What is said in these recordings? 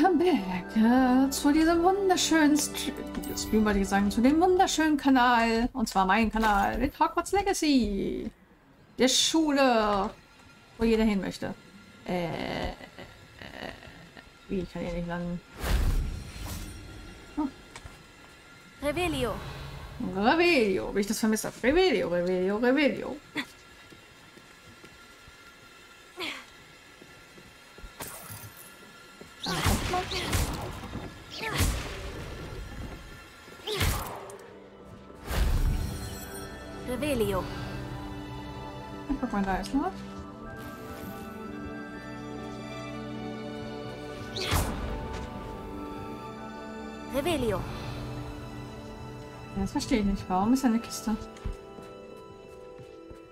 Welcome back äh, zu diesem wunderschönen Stream, wollte ich sagen, zu dem wunderschönen Kanal. Und zwar mein Kanal mit Hogwarts Legacy. Der Schule, wo jeder hin möchte. Äh, äh, wie, ich kann hier nicht landen. Oh. Revelio. Revelio, wie ich das vermisst habe. Revelio, Revelio. Revelio. Da noch was. Revelio. Das verstehe ich nicht. Warum ist da eine Kiste?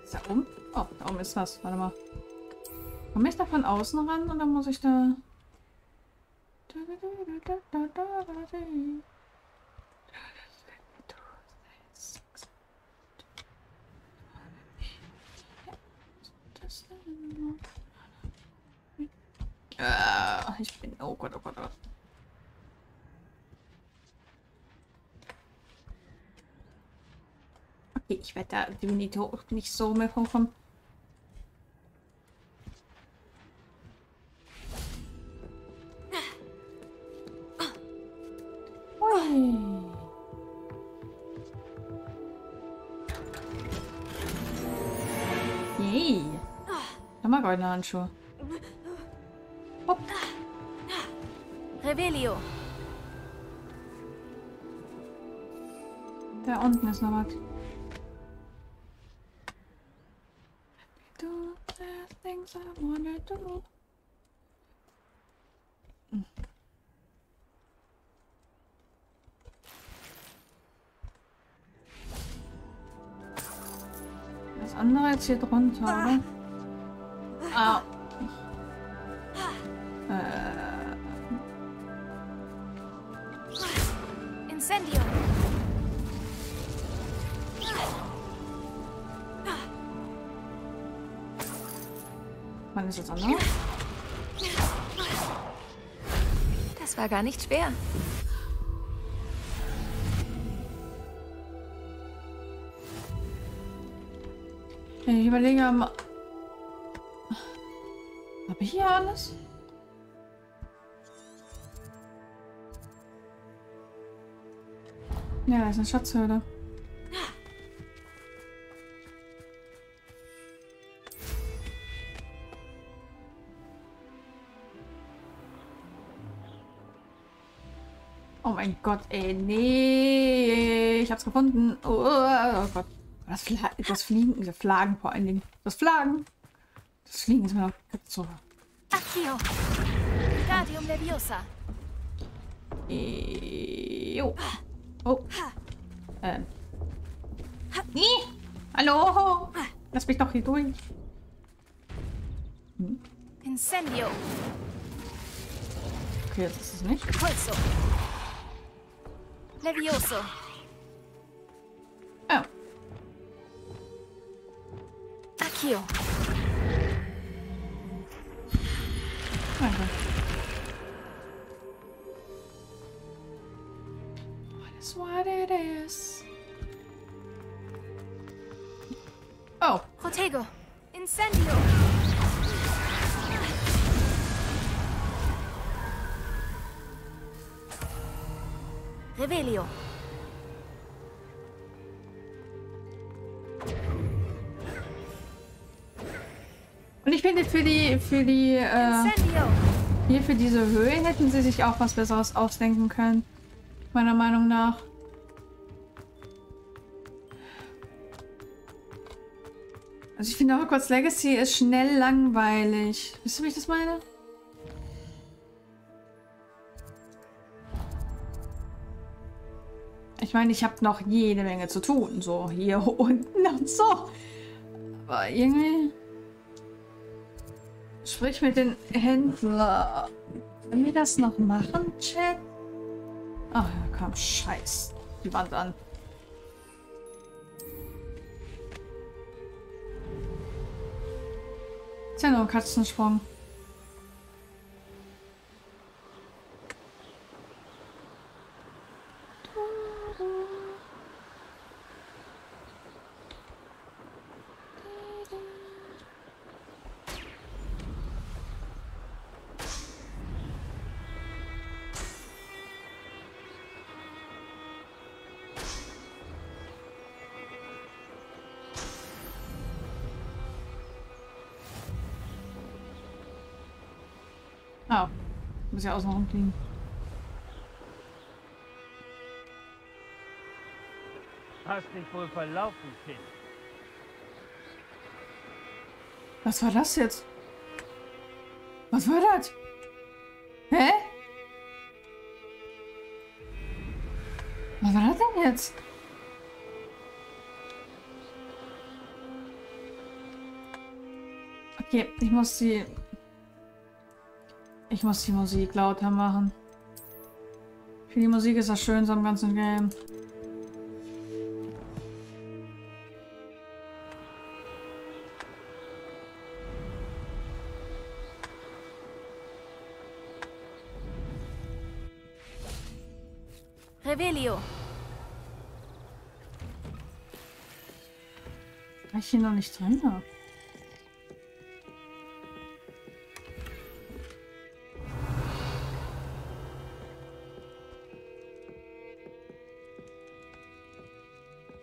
Ist da oben? Oh, da oben ist was. Warte mal. Komme ich da von außen ran oder muss ich da... Ah, ich bin... Oh Gott, oh Gott, oh Gott. Okay, ich werde da definitiv nicht so mehr hochkommen. Ui. Yay. Nochmal goldene Handschuhe. Revelio. Da unten ist noch was. Do the things I wanna do. Das andere jetzt hier drunter, oder? Ah. Wann ist das war gar nicht schwer. Ich überlege mal. Habe ich hier alles? Ja, ist eine Schatzhöhle. Mein Gott, ey, nee. Ich hab's gefunden. Oh, oh Gott. Das, Fla das Fliegen, das Flagen vor allen Dingen. Das Flagen. Das Fliegen ist mir noch so. Accio. Guardium Leviosa. Äh, Jo. Oh. Ähm. Nee. Hallo. Lass mich doch hier durch. Hm. Incendio. Okay, jetzt ist es nicht. Pulso. Levioso. Oh. Accio. Danke. What is what it is? Oh. Protego. Incendio. Revelio. Und ich finde für die für die äh, hier für diese Höhe hätten sie sich auch was Besseres ausdenken können. Meiner Meinung nach. Also ich finde Hogwarts Legacy ist schnell langweilig. Wisst ihr, wie ich das meine? Ich meine, ich habe noch jede Menge zu tun. So hier unten und so. Aber irgendwie... Sprich mit den Händler. Können wir das noch machen, Chat? Ach ja, komm, scheiß. Die Wand an. Ist ja nur ein Katzensprung. Ah, muss ja außen rumfliegen. Hast dich wohl verlaufen, Kind. Was war das jetzt? Was war das? Hä? Was war das denn jetzt? Okay, ich muss die... Ich muss die Musik lauter machen. Für die Musik ist das schön so im ganzen Game. Revelio. War ich hier noch nicht drin? Ne?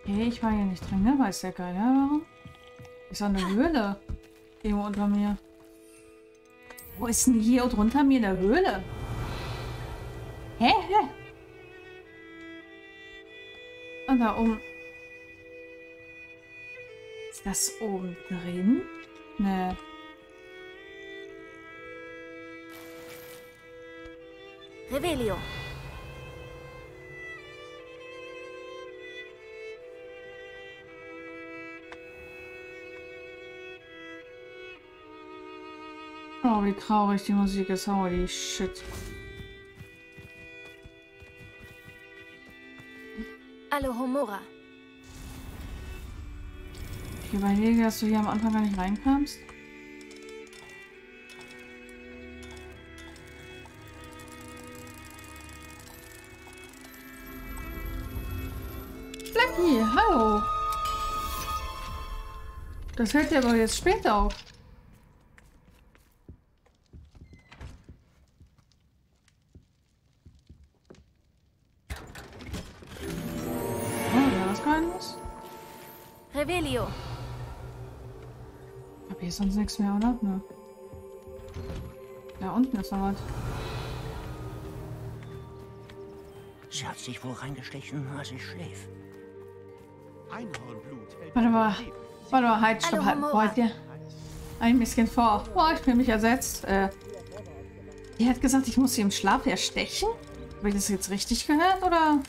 Okay, ich war hier nicht drin, ne? Weiß der Geier warum? Ist da eine Höhle? Irgendwo unter mir. Wo ist denn hier drunter mir eine Höhle? Hä? Hä? Und da oben. Ist das oben drin? Ne. Revelio. Oh, wie traurig die Musik ist. Holy shit. Alohomora. Ich überlege, dass du hier am Anfang gar nicht reinkamst. Blackie, hallo. Das hört ja aber jetzt später auf. Hier sonst nichts mehr, oder? Ne. Da unten ist noch was. Sie hat sich wohl reingestechen, als ich schläft. Einhornblut Warte mal. Warte mal, halt, stopp, halt. Wollt ihr? Ein bisschen vor. Oh, ich fühle mich ersetzt. Äh, die hat gesagt, ich muss sie im Schlaf erstechen? Habe ich das jetzt richtig gehört, oder?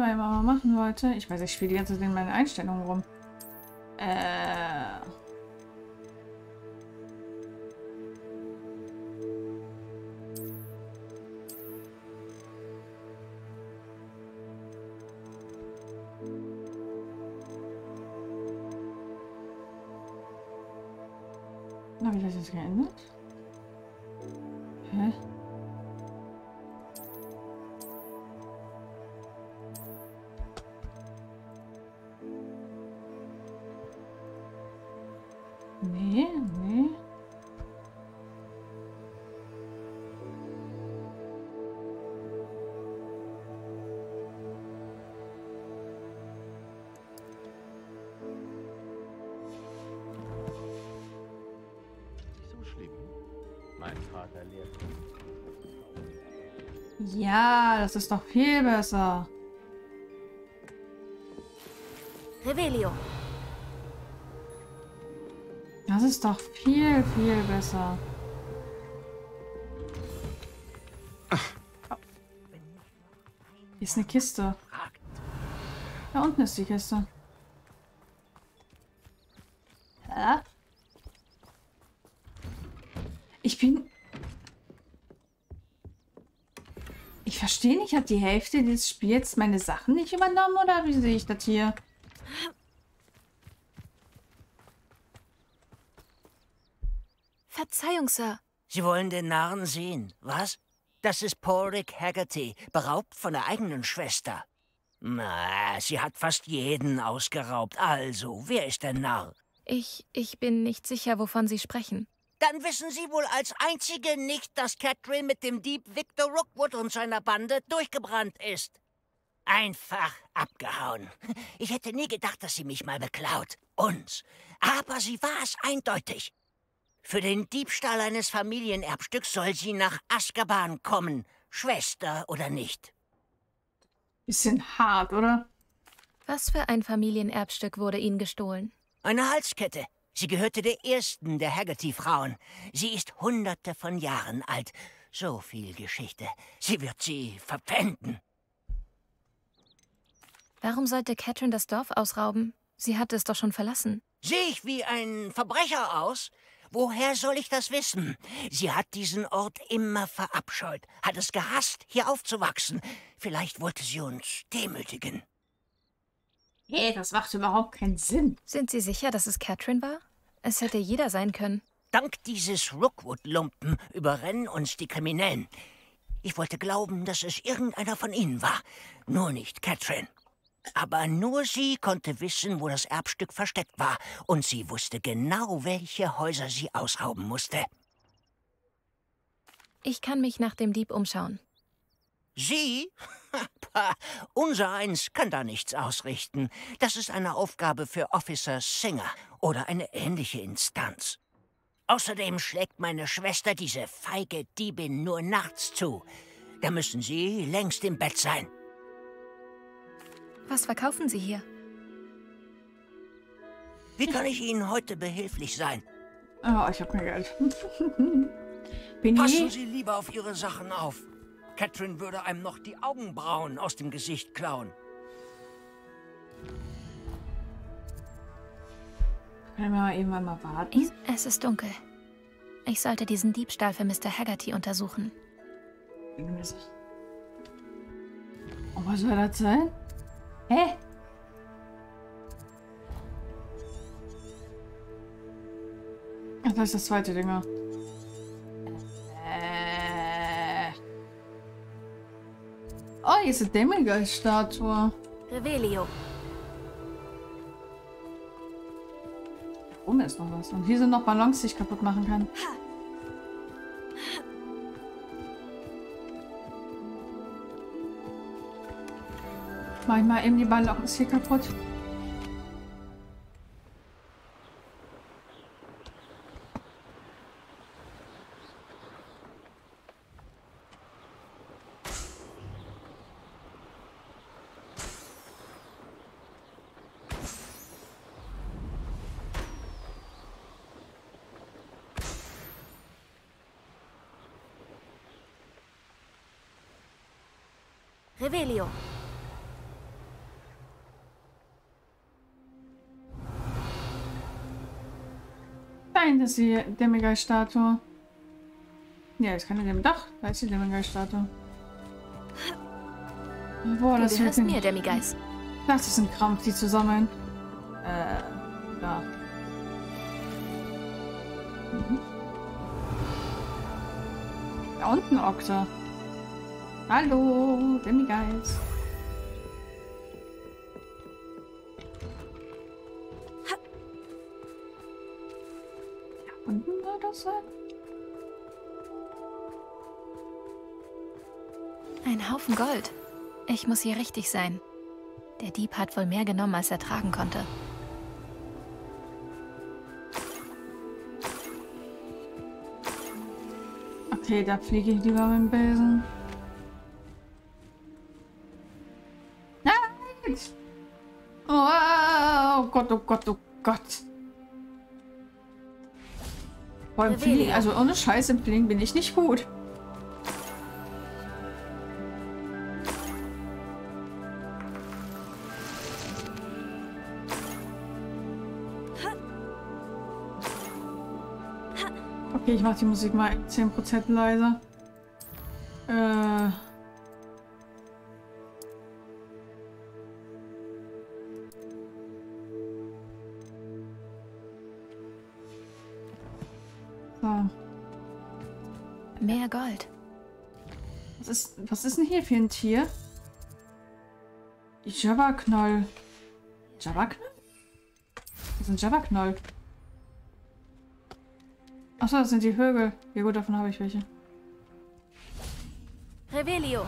Mal mal machen wollte. Ich weiß, ich spiele die ganze Zeit in meine Einstellungen rum. Äh. Habe ich das jetzt geändert? Ja, das ist doch viel besser. Revelio. Das ist doch viel, viel besser. Hier ist eine Kiste. Da unten ist die Kiste. Ich bin... verstehe nicht, hat die Hälfte des Spiels meine Sachen nicht übernommen oder wie sehe ich das hier? Verzeihung, Sir. Sie wollen den Narren sehen, was? Das ist Porrick Haggerty, beraubt von der eigenen Schwester. Na, sie hat fast jeden ausgeraubt. Also, wer ist der Narr? Ich, ich bin nicht sicher, wovon Sie sprechen. Dann wissen Sie wohl als Einzige nicht, dass Catherine mit dem Dieb Victor Rookwood und seiner Bande durchgebrannt ist. Einfach abgehauen. Ich hätte nie gedacht, dass sie mich mal beklaut. Uns. Aber sie war es eindeutig. Für den Diebstahl eines Familienerbstücks soll sie nach Azkaban kommen. Schwester oder nicht. Bisschen hart, oder? Was für ein Familienerbstück wurde Ihnen gestohlen? Eine Halskette. Sie gehörte der ersten der Haggerty-Frauen. Sie ist hunderte von Jahren alt. So viel Geschichte. Sie wird sie verpfänden. Warum sollte Catherine das Dorf ausrauben? Sie hatte es doch schon verlassen. Sehe ich wie ein Verbrecher aus? Woher soll ich das wissen? Sie hat diesen Ort immer verabscheut, hat es gehasst, hier aufzuwachsen. Vielleicht wollte sie uns demütigen. Hey, das macht überhaupt keinen Sinn. Sind Sie sicher, dass es Catherine war? Es hätte jeder sein können. Dank dieses Rookwood-Lumpen überrennen uns die Kriminellen. Ich wollte glauben, dass es irgendeiner von ihnen war. Nur nicht Catherine. Aber nur sie konnte wissen, wo das Erbstück versteckt war. Und sie wusste genau, welche Häuser sie ausrauben musste. Ich kann mich nach dem Dieb umschauen. Sie? Unser eins kann da nichts ausrichten. Das ist eine Aufgabe für Officer Singer oder eine ähnliche Instanz. Außerdem schlägt meine Schwester diese feige Diebin nur nachts zu. Da müssen Sie längst im Bett sein. Was verkaufen Sie hier? Wie kann ich Ihnen heute behilflich sein? Oh, ich hab kein Geld. Passen. Sie lieber auf Ihre Sachen auf. Catherine würde einem noch die Augenbrauen aus dem Gesicht klauen. Können wir mal eben mal warten? Ich, es ist dunkel. Ich sollte diesen Diebstahl für Mr. Haggerty untersuchen. Und was soll das sein? Hä? Ach, das ist das zweite Ding. Oh, hier ist eine Demigeist-Statue. Revelio. Oben ist noch was. Und hier sind noch Ballons, die ich kaputt machen kann. Mach ich mal eben die Ballons hier kaputt. Revelio. Nein, das ist die Demigeist-Statue. Ja, jetzt kann ich dem Dach. Da ist die Demigeist-Statue. Boah, das gehörst wird mir, Demigeist. Das ist ein Krampf, die zu sammeln. Äh, da. Mhm. Da unten Okta. Hallo, Demigeist. Da unten war das sein? Ein Haufen Gold. Ich muss hier richtig sein. Der Dieb hat wohl mehr genommen, als er tragen konnte. Okay, da fliege ich lieber mit dem Besen. Gott, oh Gott, oh Gott. Beim Fliegen, also ohne Scheiß im Fliegen bin ich nicht gut. Okay, ich mach die Musik mal 10% leiser. Was ist denn hier für ein Tier? Java-Knoll. Java-Knoll? Das ist ein Java-Knoll. Achso, das sind die Vögel. Ja gut, davon habe ich welche. Revelio.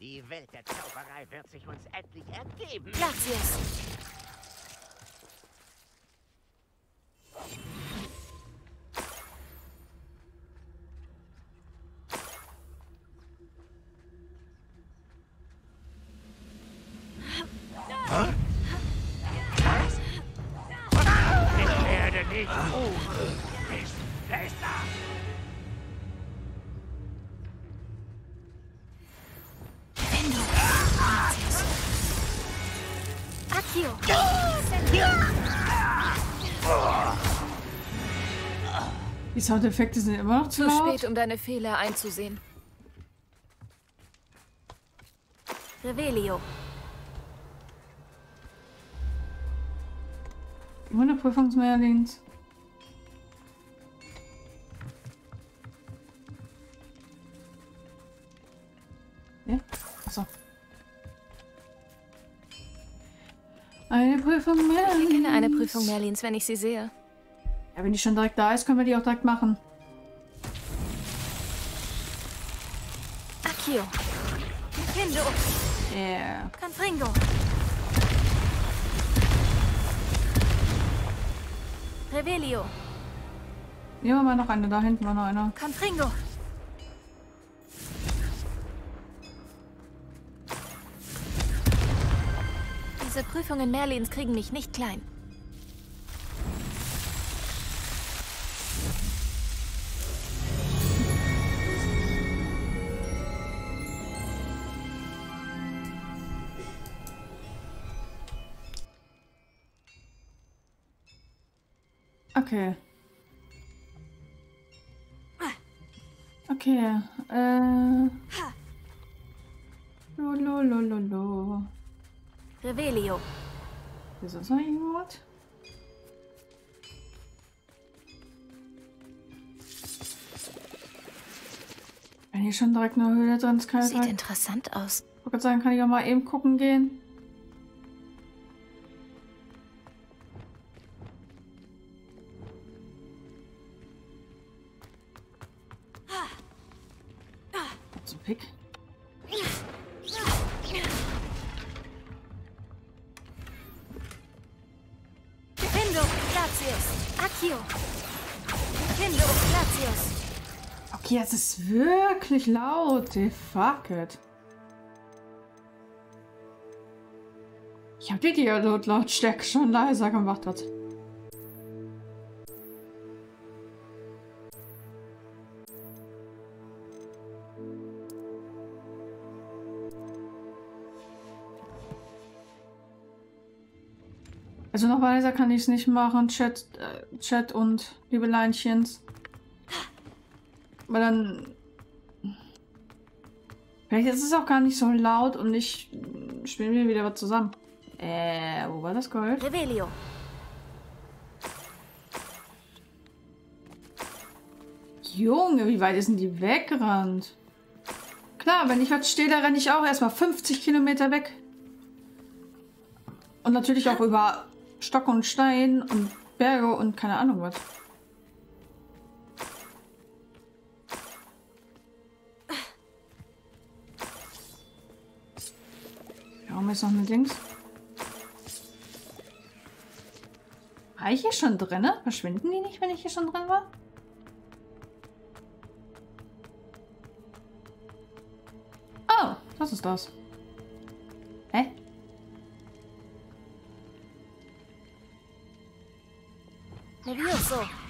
Die Welt der Zauberei wird sich uns endlich ergeben. Gracias. Soundeffekte sind immer noch zu Zu laut. spät, um deine Fehler einzusehen. Revelio. Wunderprüfungsmehrlings. Ja? Achso. Eine Prüfung Ich Merlins. kenne eine Prüfung Merlins, wenn ich sie sehe. Ja, wenn die schon direkt da ist, können wir die auch direkt machen. Accio. Fendo. Yeah. Confringo. Revelio. Nehmen wir mal noch eine. Da hinten war noch einer. Confringo. Diese Prüfungen Merlins kriegen mich nicht klein. Okay. Okay. Äh. Lololololo. Revelio. Ist das noch irgendwas? Wenn hier schon direkt eine Höhle drin ist, kann ich Sieht halt, interessant aus. ich wollte sagen, kann ich auch mal eben gucken gehen. Ist wirklich laut. Die fuck it. Ich habe die Dialoglautstärke schon leiser gemacht. Hat. Also noch leiser kann ich es nicht machen, Chat, äh, Chat und liebe Leinchens. Weil dann. Vielleicht ist es auch gar nicht so laut und ich spielen wir wieder was zusammen. Äh, wo war das Gold? Revelio. Junge, wie weit ist denn die weggerannt? Klar, wenn ich was stehe, da renne ich auch erstmal 50 Kilometer weg. Und natürlich auch über Stock und Stein und Berge und keine Ahnung was. Ist noch eine Dings? War ich hier schon drin? Verschwinden die nicht, wenn ich hier schon drin war? Oh, das ist das. Hä? Nervioso.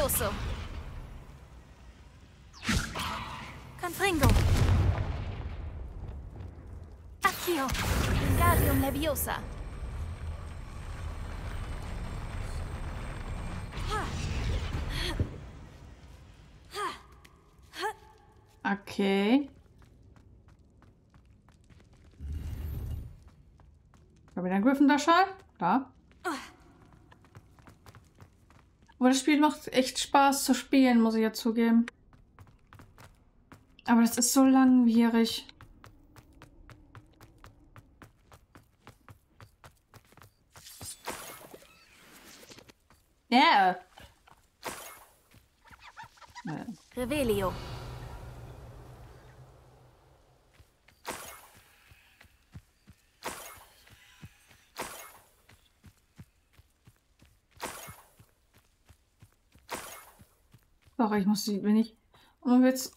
Levioso. Confringo. Accio. Wingardium Leviosa. Okay. Hab ich einen Gryffindor-Schal? Da. Aber das Spiel macht echt Spaß zu spielen, muss ich ja zugeben. Aber das ist so langwierig. Ja. Yeah. Revelio. Doch, ich muss sie, wenn ich. Und jetzt.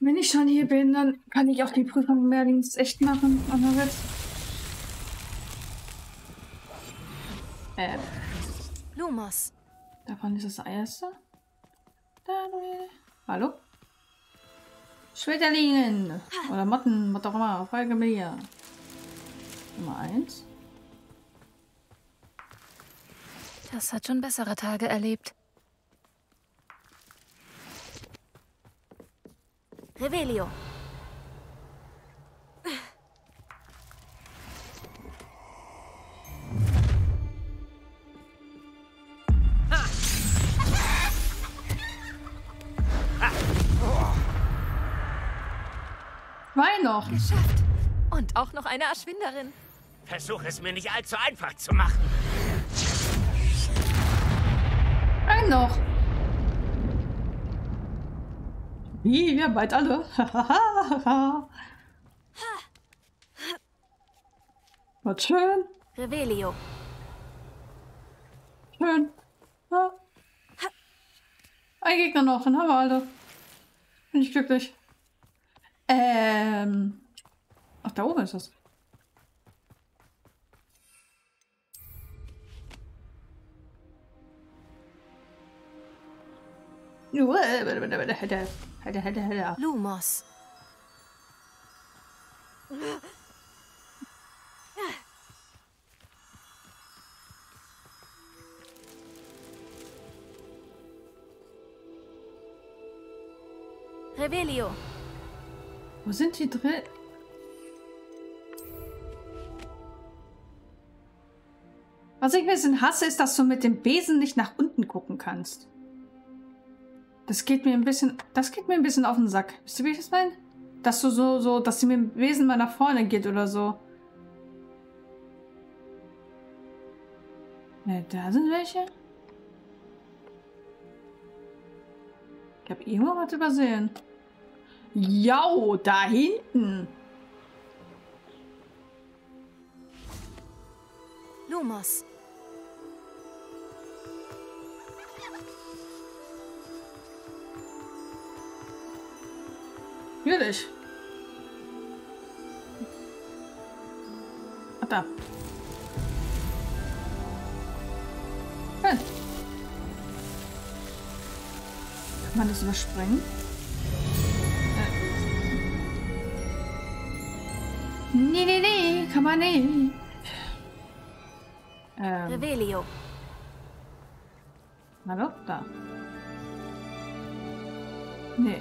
Wenn ich schon hier bin, dann kann ich auch die Prüfung Merlins echt machen. Und dann wird's. Äh, Lumos. davon ist das erste. Hallo? Schmetterlingen. Oder Motten, was auch immer. Folge mir. Nummer eins. Das hat schon bessere Tage erlebt. Revelio. Zwei noch. Geschafft. Und auch noch eine Erschwinderin. Versuch es mir nicht allzu einfach zu machen. Ein noch. Wie, wir bald alle. Was schön. Revelio. Schön. Ja. Ein Gegner noch, dann haben wir alle. Bin ich glücklich. Ähm. Ach, da oben ist das. Lumos. Revelio. Wo sind die drin? Was ich ein bisschen hasse, ist, dass du mit dem Besen nicht nach unten gucken kannst. Das geht mir ein bisschen, das geht mir ein bisschen auf den Sack. Wisst ihr, wie ich das meine? Dass du so, so, dass sie mit dem Besen mal nach vorne geht oder so. Ne, da sind welche. Ich habe irgendwo was übersehen. Jau, da hinten. Lumos. Natürlich. Ach, da. Schön. Kann man das überspringen? Äh. Nee, nee, nee, kann man nicht. Ähm, Revelio. hallo? Da. Nee.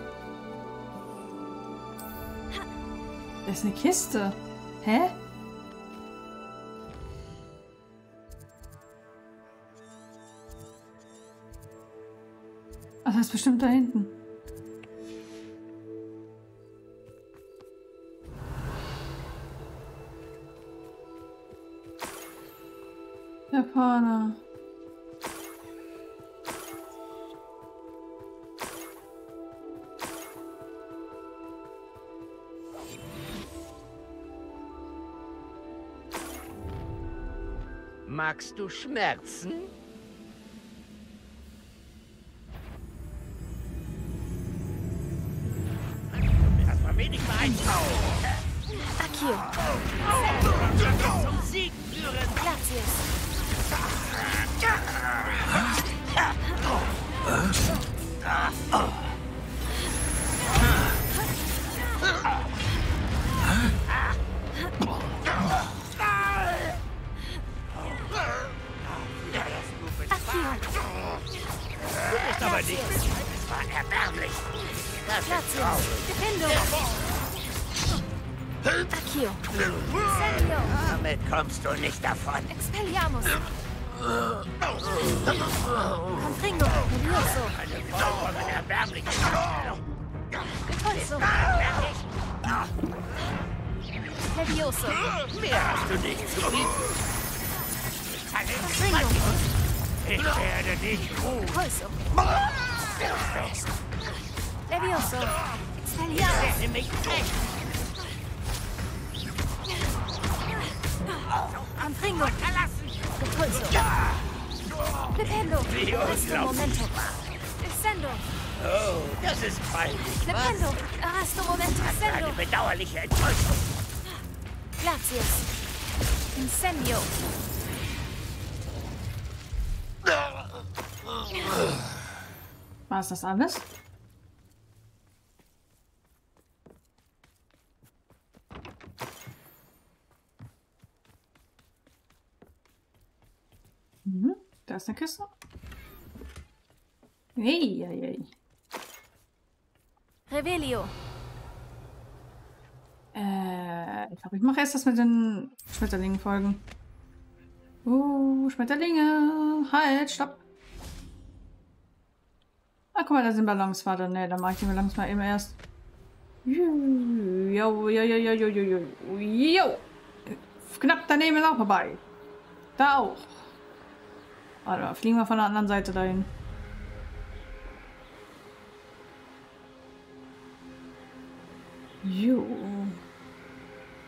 Das ist eine Kiste. Hä? Ach, das ist bestimmt da hinten. Japaner. Magst du Schmerzen? Erstmal wenig einschauen. Akio. Zum Sieg führen. Glacius. Aber nicht. Es war erbärmlich. Das ist traurig. Incendio. Damit kommst du nicht davon. Expelliarmus. Confringo. Levioso. Eine vollkommen erbärmliche. Repulso. Levioso. Mehr hast du nicht zu bieten. Confringo. Ich werde dich ruhen. Repulso. fest. Levioso. Expelliarmus. Werde mich fest. Confringo. Repulso. Lependo. Arresto Momento. Descendo. Oh, das ist peinlich. Lependo. Arresto Momento. Eine Descendo. bedauerliche Enttäuschung. Glacius. Incendio. War es das alles? Mhm. Da ist eine Kiste. Hey, hey, hey. Revelio. Äh, ich glaube, ich mache erst das mit den Schmetterlingen folgen. Uh, Schmetterlinge. Halt, stopp. Ah, guck mal, da sind Ballons. Warte, ne, dann mache ich die Ballons mal eben erst. Jo, jo, jo, jo, jo, jo, jo. Jo. Knapp daneben auch vorbei. Da auch. Warte mal, fliegen wir von der anderen Seite dahin. Jo.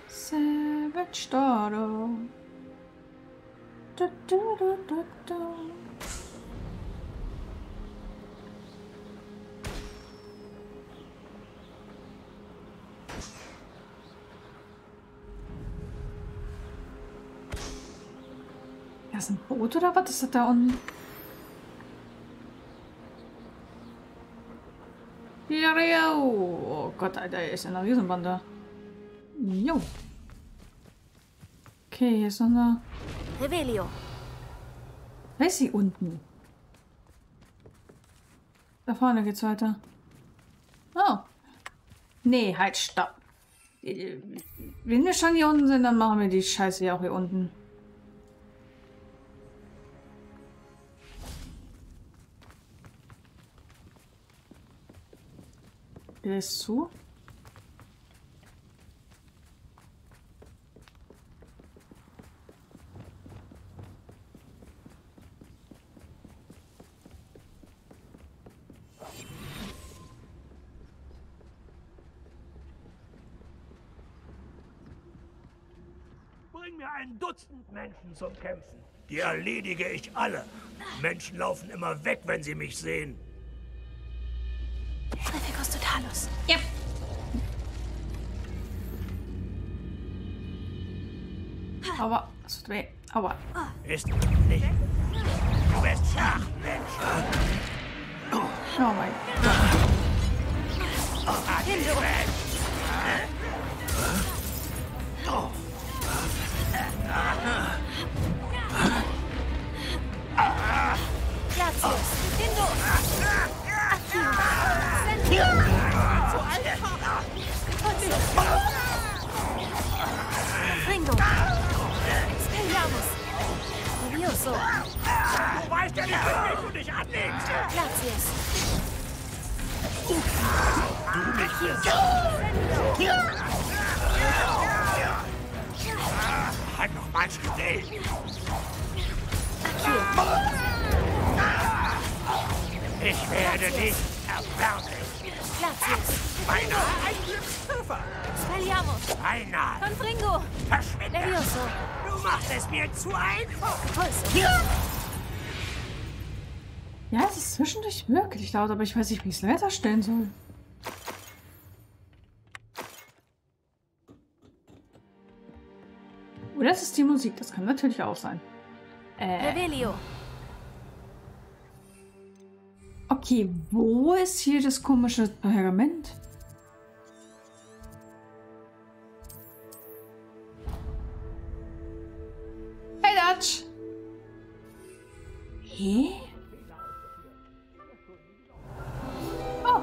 Savage Daughter. Du, du, du, du, du. Das ein Boot oder was ist das da unten? Ja, ja. Oh Gott, Alter, hier ist eine Riesenbande. Jo. Okay, hier ist noch eine... Revelio. Wer ist sie unten? Da vorne geht's weiter. Oh. Nee, halt, stopp. Äh, Wenn wir schon hier unten sind, dann machen wir die Scheiße ja auch hier unten. Der ist zu. Bring mir ein Dutzend Menschen zum Kämpfen. Die erledige ich alle. Menschen laufen immer weg, wenn sie mich sehen. Aua. Das tut weh. Aua. Ist nicht. Du bist schwach, Mensch. Oh Levioso. Du weißt ja nicht, wie du dich anlegst. Glacius. Du nicht bist. Halt noch mal. Accio. Ich werde dich erbärmlich. Glacius. Beinahe ein Glückstreffer. Expelliarmus. Beinahe. Confringo. Verschwinde. Levioso. Du machst es mir zu einfach. Ja, es ist zwischendurch wirklich laut, aber ich weiß nicht, wie ich es leiser stellen soll. Oder es ist die Musik, das kann natürlich auch sein. Äh, Revelio. okay, wo ist hier das komische Pergament? Dutch! Hä? Oh.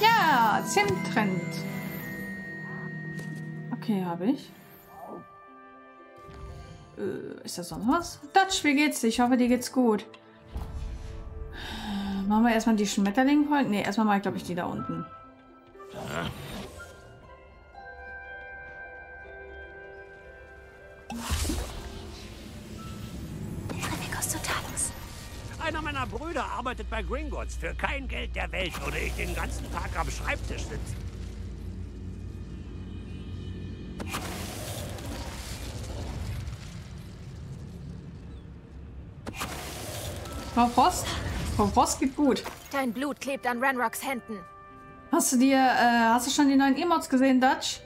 Ja, Zimttrend. Okay, habe ich. Äh, ist das sonst was? Dutch, wie geht's dir? Ich hoffe, dir geht's gut. Machen wir erstmal die Schmetterling voll? Ne, erstmal mal, glaube ich, die da unten. Arbeitet bei Gringotts. Für kein Geld der Welt würde ich den ganzen Tag am Schreibtisch sitzen. Frau Frost? Frau Frost geht gut. Dein Blut klebt an Ranrocks Händen. Hast du dir, äh, hast du schon die neuen Emotes gesehen, Dutch?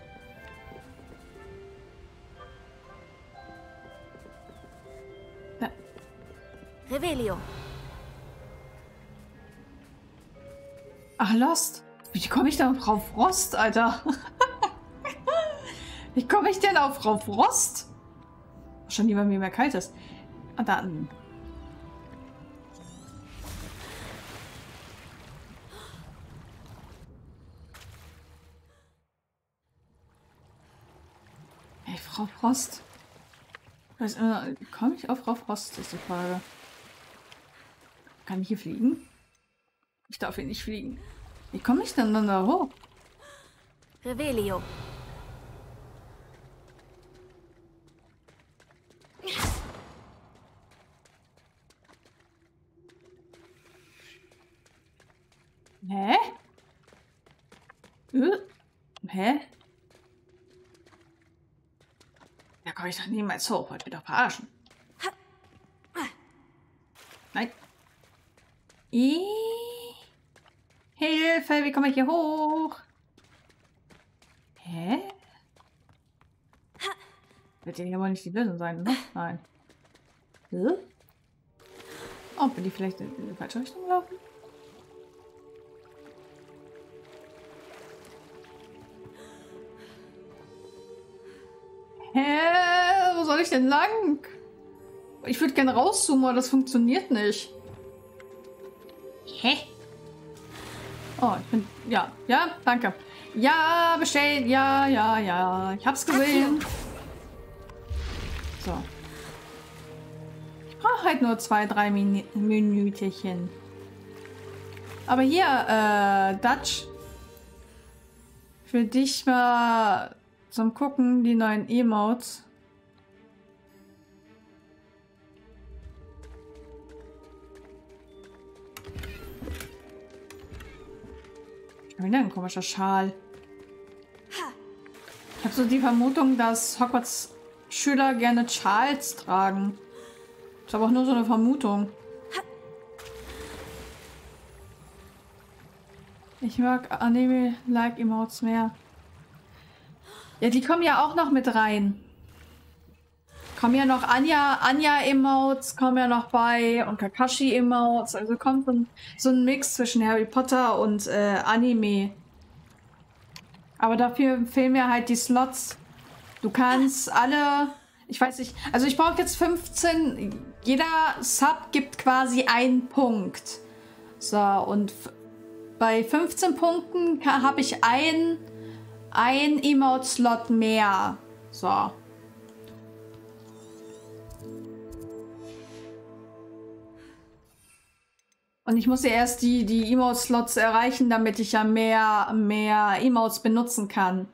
Ja. Revelio. Ach, Lost. Wie komme ich denn auf Frau Frost, Alter? Wie komme ich denn auf Frau Frost? Schon nie, weil mir mehr kalt ist. Ah, da. Ey, Frau Frost. Äh, komme ich auf Frau Frost, ist die Frage. Kann ich hier fliegen? Ich darf hier nicht fliegen. Wie komme ich denn dann da hoch? Revelio. Hä? Äh? Hä? Da komme ich doch niemals hoch. Wollt ihr doch verarschen? Nein. I Hilfe, wie komme ich hier hoch? Hä? Wird ja wohl nicht die Lösung sein, ne? Nein. Oh, bin die vielleicht in die falsche Richtung gelaufen? Hä? Wo soll ich denn lang? Ich würde gerne rauszoomen, aber das funktioniert nicht. Hä? Oh, ich bin. Ja, ja, danke. Ja, bestellt. Ja, ja, ja. Ich hab's gesehen. So. Ich brauche halt nur zwei, drei Min Minütchen. Aber hier, äh, Dutch. Für dich mal zum Gucken die neuen Emotes. Wieder ein komischer Schal. Ich habe so die Vermutung, dass Hogwarts Schüler gerne Schals tragen. Ist aber auch nur so eine Vermutung. Ich mag Anime-like Emotes mehr. Ja, die kommen ja auch noch mit rein. Kommen ja noch Anja, Anja-Emotes, kommen ja noch bei und Kakashi-Emotes. Also kommt so ein, so ein Mix zwischen Harry Potter und äh, Anime. Aber dafür fehlen mir halt die Slots. Du kannst alle, ich weiß nicht, also ich brauche jetzt 15, jeder Sub gibt quasi einen Punkt. So, und bei 15 Punkten habe ich ein, ein Emote-Slot mehr. So. Und ich muss ja erst die, die Emote-Slots erreichen, damit ich ja mehr, mehr Emotes benutzen kann.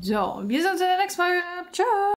So, wir sehen uns in der nächsten Folge. Tschüss.